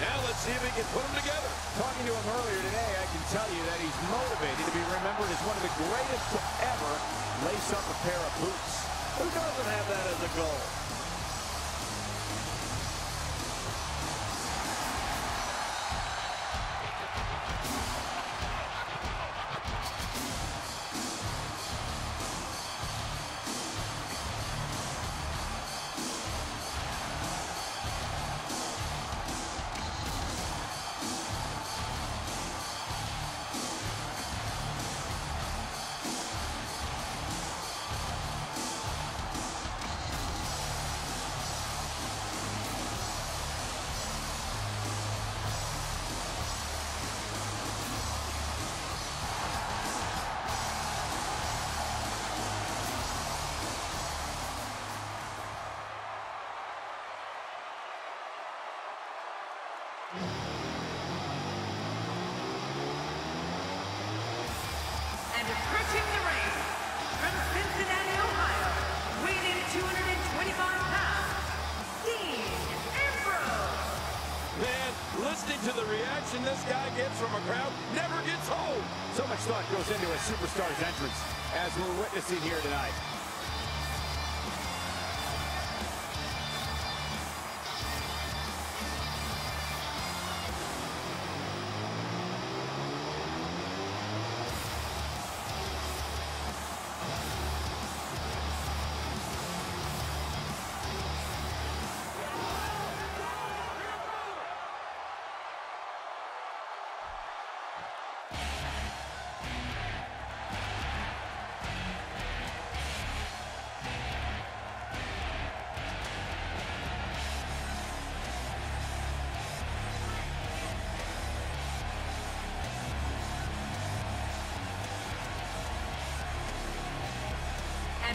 Now let's see if he can put them together. Talking to him earlier today, I can tell you that he's motivated to be remembered as one of the greatest to ever lace up a pair of boots. Who doesn't have that as a goal? This guy gets from a crowd never gets old. So much thought goes into a superstar's entrance, as we're witnessing here tonight.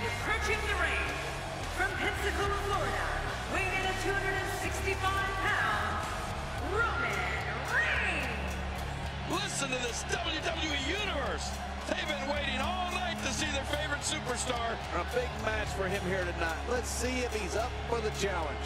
Approaching the ring, from Pensacola, Florida, weighing in at 265 pounds, Roman Reigns. Listen to this WWE Universe. They've been waiting all night to see their favorite superstar. A big match for him here tonight. Let's see if he's up for the challenge.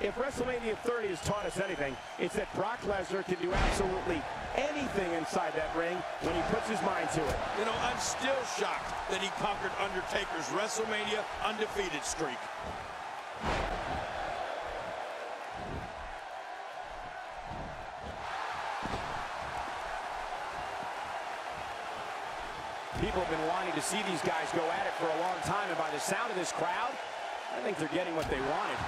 If WrestleMania 30 has taught us anything, it's that Brock Lesnar can do absolutely anything inside that ring when he puts his mind to it. You know, I'm still shocked that he conquered Undertaker's WrestleMania undefeated streak. People have been wanting to see these guys go at it for a long time, and by the sound of this crowd, I think they're getting what they wanted.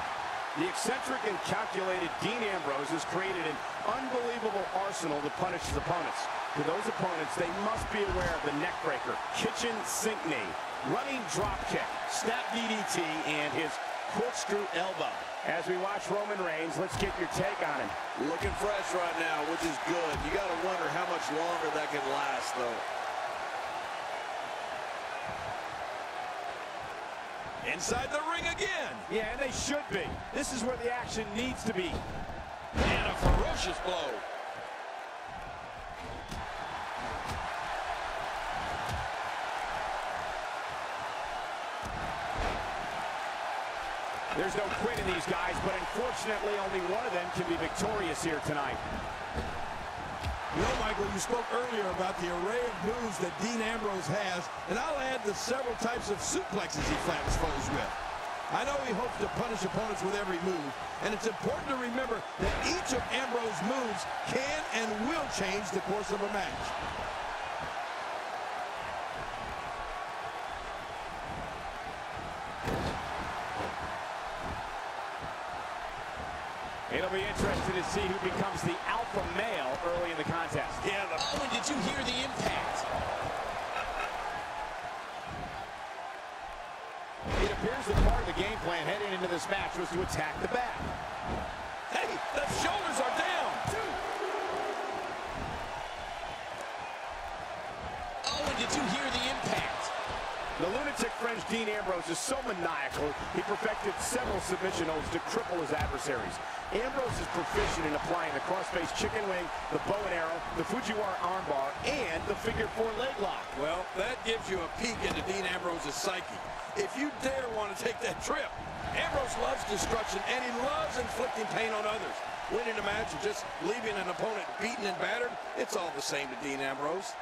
The eccentric and calculated Dean Ambrose has created an unbelievable arsenal to punish his opponents. To those opponents, they must be aware of the neckbreaker, kitchen sink knee, running drop kick, snap DDT, and his corkscrew elbow. As we watch Roman Reigns, let's get your take on him. Looking fresh right now, which is good. You got to wonder how much longer that can last, though. Inside the ring again. Yeah, and they should be. This is where the action needs to be. And a ferocious blow. There's no quit in these guys, but unfortunately only one of them can be victorious here tonight. You know, Michael, you spoke earlier about the array of moves that Dean Ambrose has, and I'll add the several types of suplexes he flattens foes with. I know he hopes to punish opponents with every move, and it's important to remember that each of Ambrose's moves can and will change the course of a match. It'll be interesting to see who becomes the alpha male early in this match was to attack the back. Hey, the shoulders are down. Oh, and did you hear the impact? The lunatic Fringe Dean Ambrose is so maniacal, he perfected several submission holds to cripple his adversaries. Ambrose is proficient in applying the crossface chicken wing, the bow and arrow, the Fujiwara armbar, and the figure four leg lock. Well, that gives you a peek into Dean Ambrose's psyche. If you dare want to take that trip, Ambrose loves destruction, and he loves inflicting pain on others. Winning a match or just leaving an opponent beaten and battered, it's all the same to Dean Ambrose.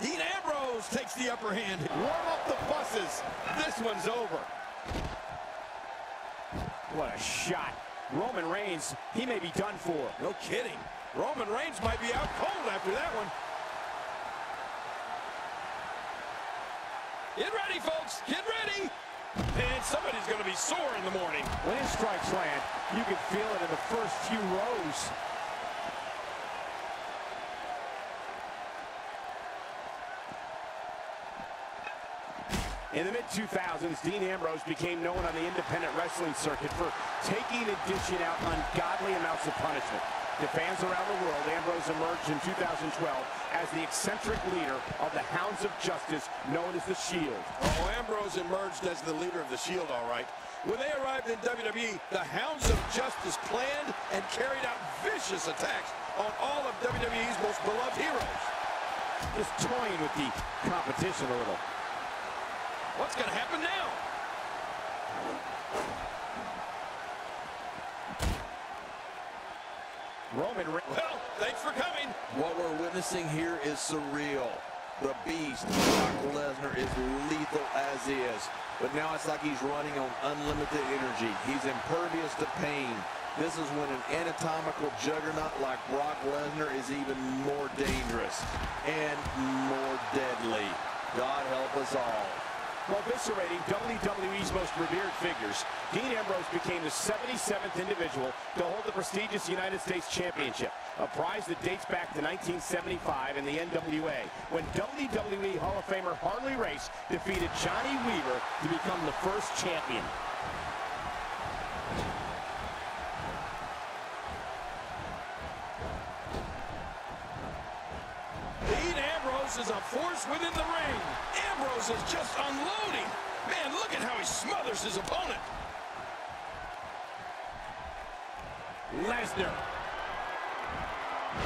Dean Ambrose takes the upper hand. Warm up the buses. This one's over. What a shot. Roman Reigns, he may be done for. No kidding. Roman Reigns might be out cold after that one. Get ready, folks. Get ready. And somebody's going to be sore in the morning. When his strikes land, you can feel it in the first few rows. In the mid-2000s, Dean Ambrose became known on the independent wrestling circuit for taking and dishing out ungodly amounts of punishment. To fans around the world, Ambrose emerged in 2012 as the eccentric leader of the Hounds of Justice, known as The Shield. Oh, Ambrose emerged as the leader of the Shield, all right. When they arrived in WWE, the Hounds of Justice planned and carried out vicious attacks on all of WWE's most beloved heroes. Just toying with the competition a little. What's going to happen now? Roman Reigns. Well, thanks for coming. What we're witnessing here is surreal. The beast, Brock Lesnar, is lethal as is. But now it's like he's running on unlimited energy. He's impervious to pain. This is when an anatomical juggernaut like Brock Lesnar is even more dangerous and more deadly. God help us all. While eviscerating WWE's most revered figures, Dean Ambrose became the 77th individual to hold the prestigious United States Championship, a prize that dates back to 1975 in the NWA, when WWE Hall of Famer Harley Race defeated Johnny Weaver to become the first champion. Ambrose is a force within the ring. Ambrose is just unloading. Man, look at how he smothers his opponent. Lesnar.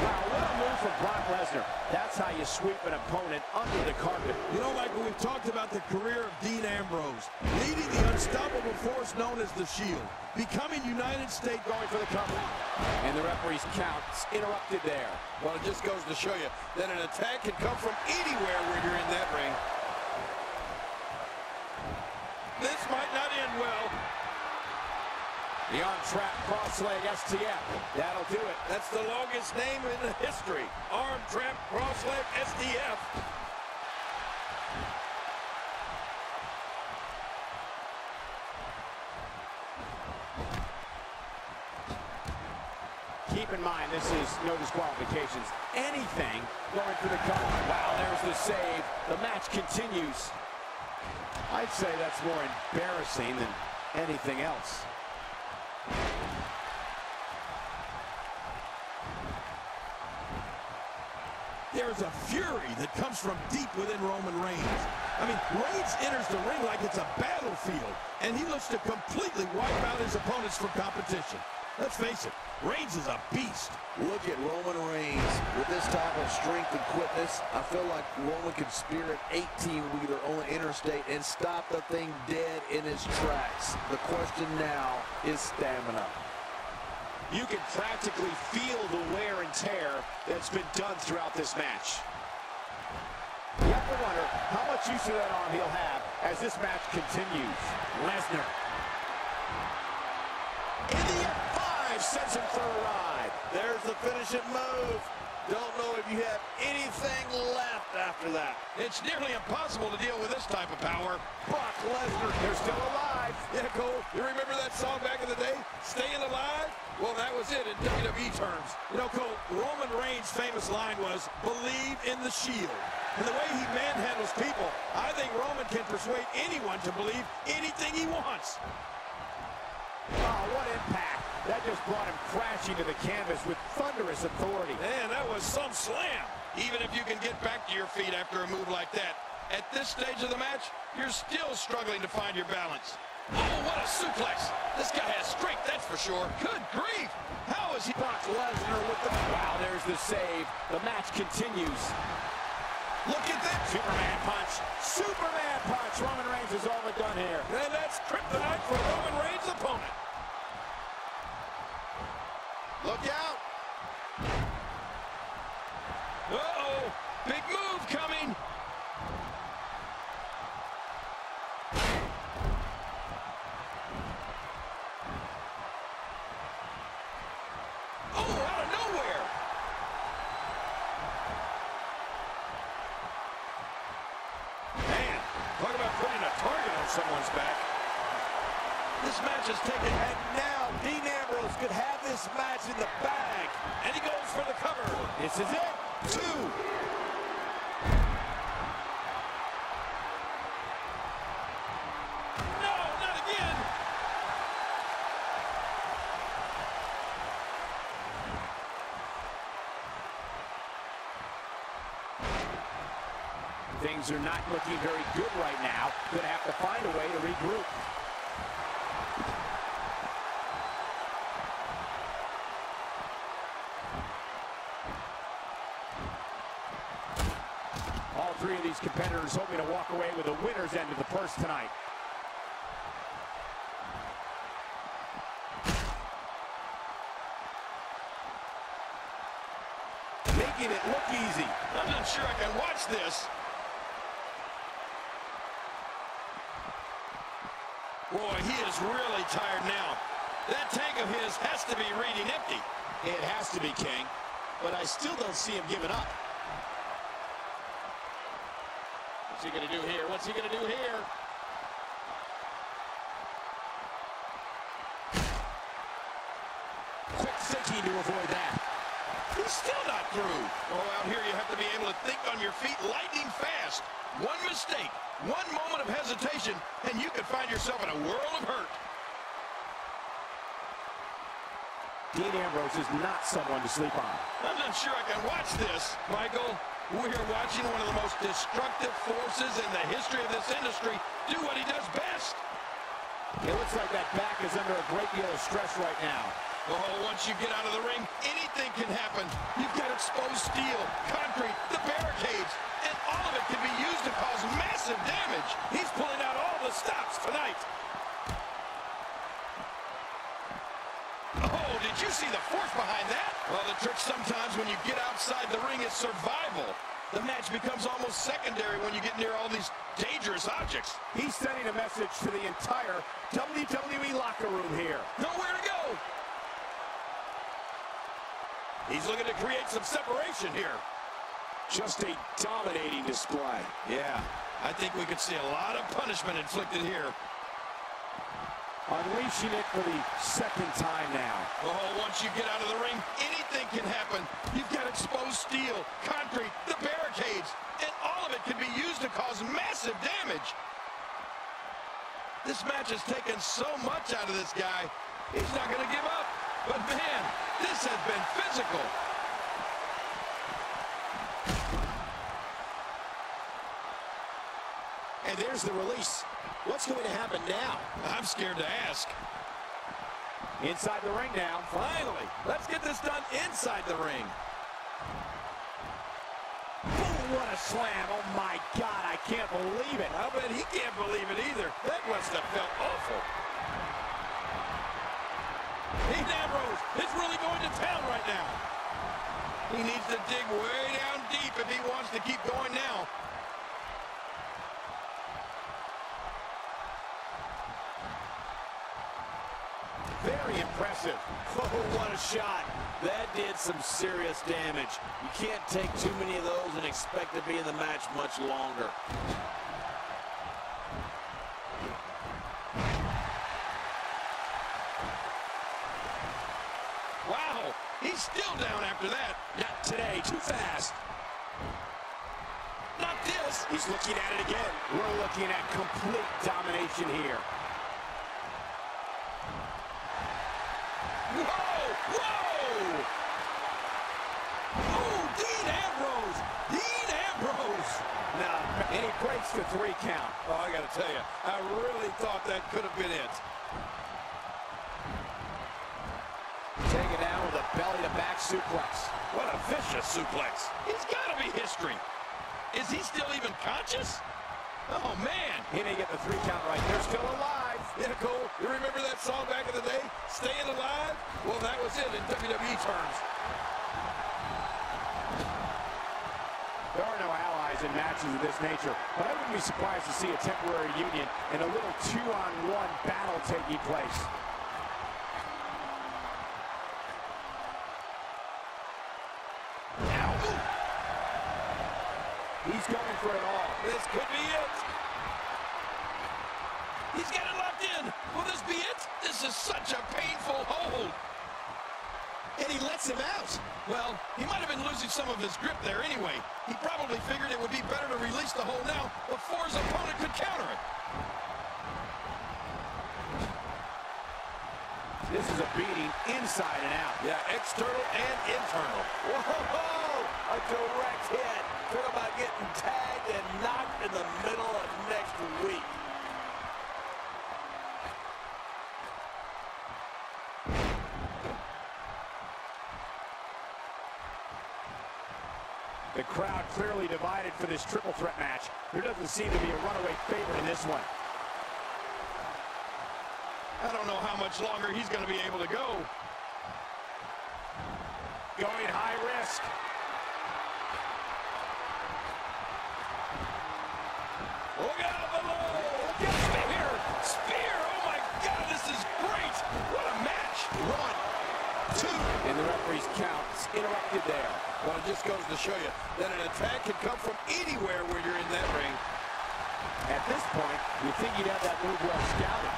Wow, what a move from Brock Lesnar. That's how you sweep an opponent under the carpet. You know, like we've talked about the career of Dean Ambrose, leading the unstoppable force known as the Shield, becoming United States Going for the cover. And the referee's count's interrupted there. Well, it just goes to show you that an attack can come from anywhere when you're in that ring. This might not end well. The arm-trap cross-leg STF. That'll do it. That's the longest name in history. Arm trap cross leg STF. Keep in mind, this is no disqualifications. Anything going for the cover. Wow, there's the save. The match continues. I'd say that's more embarrassing than anything else. There's a fury that comes from deep within Roman Reigns. I mean, Reigns enters the ring like it's a battlefield, and he looks to completely wipe out his opponents from competition. Let's face it, Reigns is a beast. Look at Roman Reigns. With this type of strength and quickness, I feel like Roman could spear an 18-wheeler on the interstate and stop the thing dead in its tracks. The question now is stamina. You can practically feel the wear and tear that's been done throughout this match. You have to wonder how much use of that arm he'll have as this match continues. Lesnar. In the F5 sends him for a ride. There's the finishing move. Don't know if you have anything left after that. It's nearly impossible to deal with this type of power. Brock Lesnar, They're still alive. Yeah, Cole, you remember that song back in the day? Staying Alive? Well, that was it in WWE terms. You know, Cole, Roman Reigns' famous line was, believe in the Shield. And the way he manhandles people, I think Roman can persuade anyone to believe anything he wants. Oh, what impact. That just brought him crashing to the canvas with thunderous authority. Man, that was some slam. Even if you can get back to your feet after a move like that, at this stage of the match, you're still struggling to find your balance. Oh, what a suplex. This guy has strength, that's for sure. Good grief. How is he... Brock Lesnar with the... Wow, there's the save. The match continues. Look at that. Superman punch. Superman punch. Roman Reigns is all but done here. And that's kryptonite for Roman Reigns' opponent. Look out. Uh-oh. Big move coming. Oh, out of nowhere. Man, talk about putting a target on someone's back. This match is taken... And now Dean Ambrose could have this match in the bag. And he goes for the cover. This is it. Two. No, not again. Things are not looking very good right now. Gonna have to find a way to regroup. All three of these competitors hoping to walk away with a winner's end of the purse tonight. Making it look easy. I'm not sure I can watch this. Boy, he is really tired now. That tank of his has to be reading empty. It has to be, King. But I still don't see him giving up. What's he going to do here? What's he going to do here? Quick thinking to avoid that. He's still not through. Oh, out here you have to be able to think on your feet lightning fast. One mistake, one moment of hesitation, and you could find yourself in a world of hurt. Dean Ambrose is not someone to sleep on. I'm not sure I can watch this, Michael. We're watching one of the most destructive forces in the history of this industry do what he does best. It looks like that back is under a great deal of stress right now. Oh, once you get out of the ring, anything can happen. You've got exposed steel, concrete, the barricades, and all of it can be used to cause massive damage. He's pulling out all the stops tonight. Did you see the force behind that? Well, the trick sometimes when you get outside the ring is survival. The match becomes almost secondary when you get near all these dangerous objects. He's sending a message to the entire WWE locker room here. Nowhere to go. He's looking to create some separation here. Just a dominating display. Yeah, I think we could see a lot of punishment inflicted here. Unleashing it for the second time now. Oh, once you get out of the ring, anything can happen. You've got exposed steel, concrete, the barricades, and all of it can be used to cause massive damage. This match has taken so much out of this guy. He's not going to give up. But man, this has been physical. There's the release. What's going to happen now? I'm scared to ask. Inside the ring now. Finally, let's get this done inside the ring. Boom, what a slam. Oh my God, I can't believe it. I bet he can't believe it either. That must have felt awful. Dean Ambrose is really going to town right now. He needs to dig way down deep if he wants to keep going now. Very impressive. Oh, what a shot. That did some serious damage. You can't take too many of those and expect to be in the match much longer. Wow, he's still down after that. Not today, too fast. Not this. He's looking at it again. We're looking at complete domination here. Whoa, whoa. Oh, Dean Ambrose. Dean Ambrose. Now, and he breaks the three count. Oh, I got to tell you, I really thought that could have been it. Taken down with a belly-to-back suplex. What a vicious suplex. He's got to be history. Is he still even conscious? Oh, man. He may get the three count right. They're still alive. Yeah, Cole, you remember that song back in the day, Staying Alive? Well, that was it in WWE terms. There are no allies in matches of this nature, but I wouldn't be surprised to see a temporary union and a little two-on-one battle taking place. He's going for it all. This could be it. He's got it locked in. Will this be it? This is such a painful hold. And he lets him out. Well, he might have been losing some of his grip there anyway. He probably figured it would be better to release the hold now before his opponent could counter it. This is a beating inside and out. Yeah, external and internal. Whoa! A direct hit. Talk about getting tagged and knocked in the middle of next week. Crowd clearly divided for this triple threat match. There doesn't seem to be a runaway favorite in this one. I don't know how much longer he's going to be able to go. Going high risk. Look out below! Spear! Spear! Oh my God, this is great! What a match! One, two. And the referee's count is interrupted there. Well, it just goes to show you that an attack can come from anywhere when you're in that ring. At this point, you think you'd have that move well scouted.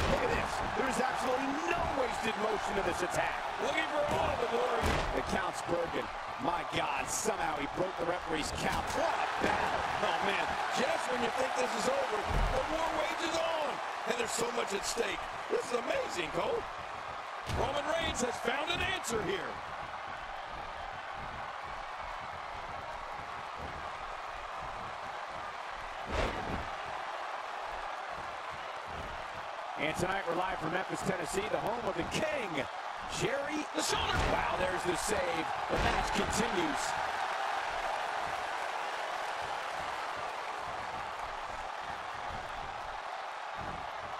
Look at this. There's absolutely no wasted motion to this attack. Looking for all the glory. The count's broken. My God, somehow he broke the referee's count. What a battle. Oh, man, just when you think this is over, the war wages on. And there's so much at stake. This is amazing, Cole. Roman Reigns has found an answer here. And tonight we're live from Memphis, Tennessee, the home of the King, Jerry. The shoulder. Wow, there's the save. The match continues.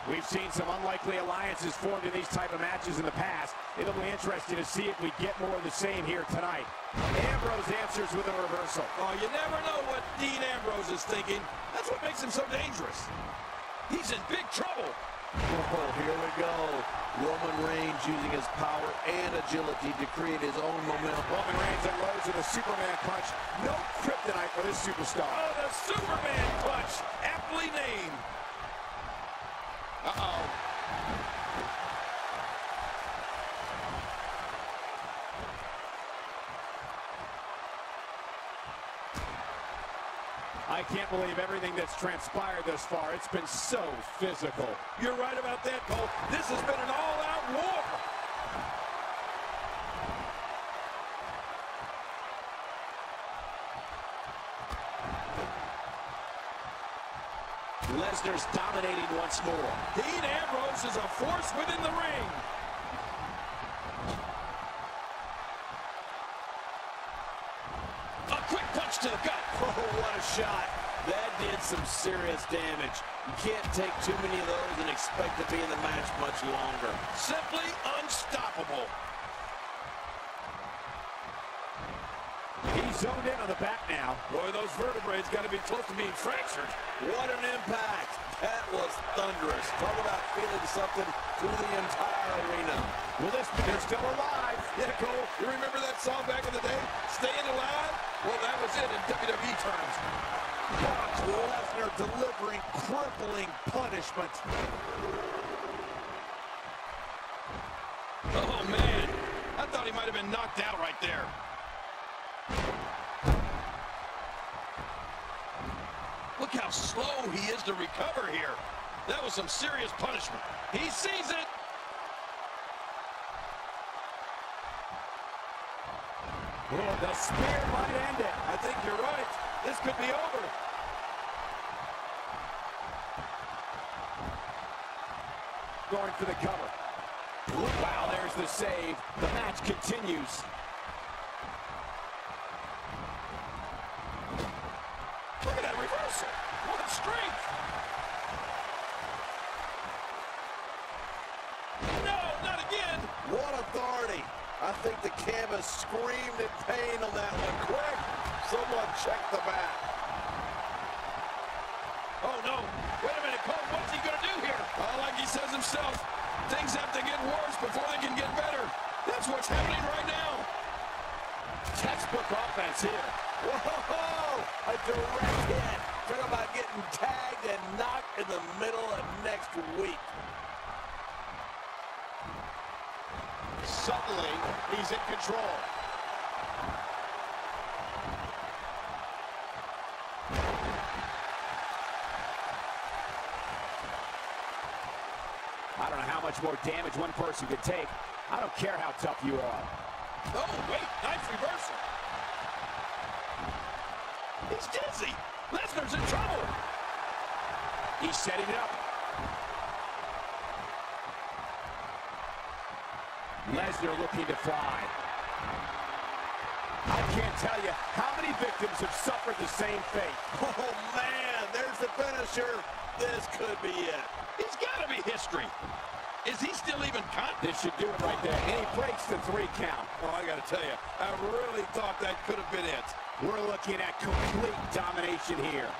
We've seen some unlikely alliances formed in these type of matches in the past. It'll be interesting to see if we get more of the same here tonight. Ambrose answers with a reversal. Oh, you never know what Dean Ambrose is thinking. That's what makes him so dangerous. He's in big trouble. Oh, here we go. Roman Reigns using his power and agility to create his own momentum. Roman Reigns unloads with a Superman punch. No kryptonite for this superstar. Oh, the Superman punch, aptly named. Uh-oh. I can't believe everything that's transpired thus far. It's been so physical. You're right about that, Cole. This has been an all-out war. Lesnar's dominating once more. Dean Ambrose is a force within the ring. A quick punch to the gut. Oh, what a shot. That did some serious damage. You can't take too many of those and expect to be in the match much longer. Simply unstoppable. Zoned in on the back now. Boy, those vertebrae's got to be close to being fractured. What an impact. That was thunderous. Talk about feeling something through the entire arena. Will this man still alive? Yeah, Cole, you remember that song back in the day? Staying Alive? Well, that was it in WWE terms. Brock Lesnar delivering crippling punishment. Oh, man. I thought he might have been knocked out right there. Look how slow he is to recover here. That was some serious punishment. He sees it. Oh, the spear might end it. I think you're right. This could be over. Going for the cover. Wow, there's the save. The match continues. Look at. What strength. No, not again. What authority. I think the canvas screamed in pain on that one. Quick, someone check the back. Oh, no. Wait a minute, Cole. What's he going to do here? Uh, like he says himself, things have to get worse before they can get better. That's what's happening right now. Textbook offense here. Whoa, a direct hit. Talk about getting tagged and knocked in the middle of next week. Suddenly, he's in control. I don't know how much more damage one person could take. I don't care how tough you are. Oh, wait. Nice reversal. He's dizzy. Lesnar's in trouble. He's setting it up. Lesnar looking to fly. I can't tell you how many victims have suffered the same fate. Oh, man, there's the finisher. This could be it. He's got to be history. Is he still even conscious? This should do it right there. And he breaks the three count. Oh, I got to tell you, I really thought that could have been it. We're looking at complete domination here.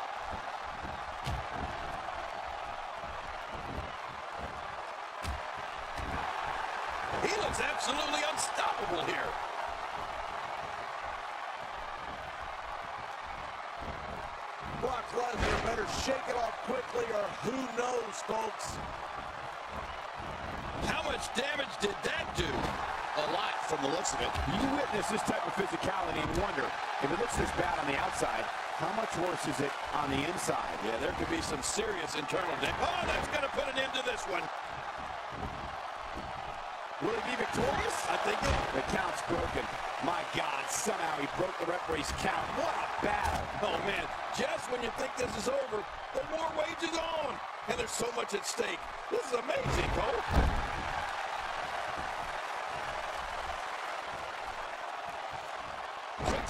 He looks absolutely unstoppable here. Brock Lesnar better shake it off quickly or who knows, folks. Damage did that do? A lot from the looks of it. You witness this type of physicality and wonder, if it looks this bad on the outside, how much worse is it on the inside? Yeah, there could be some serious internal damage. Oh, that's going to put an end to this one. Will he be victorious? I think it. The count's broken. My God, somehow he broke the referee's count. What a battle. Oh, man, just when you think this is over, the more wages on. And there's so much at stake. This is amazing, Cole.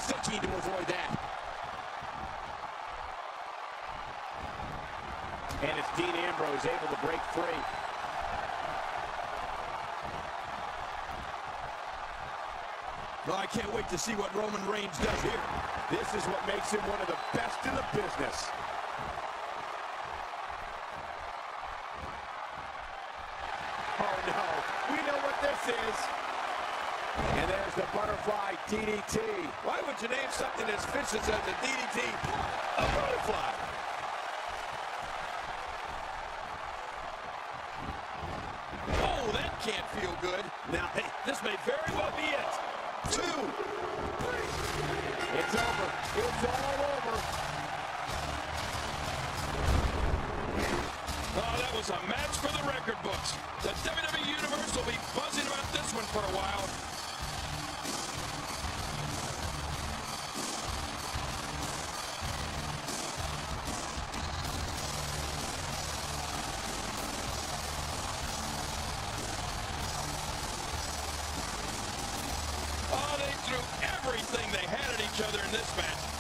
Thinking to avoid that. And it's Dean Ambrose able to break free. Well, I can't wait to see what Roman Reigns does here. This is what makes him one of the best in the business. Oh, no. We know what this is. And there's the butterfly DDT. Why would you name something as vicious as a DDT a butterfly? Oh, that can't feel good. Now, hey, this may very well be it. Two. It's over. It's all over. Oh, that was a match for the record books. The WWE Universe will be buzzing about this one for a while. Oh, they threw everything they had at each other in this match.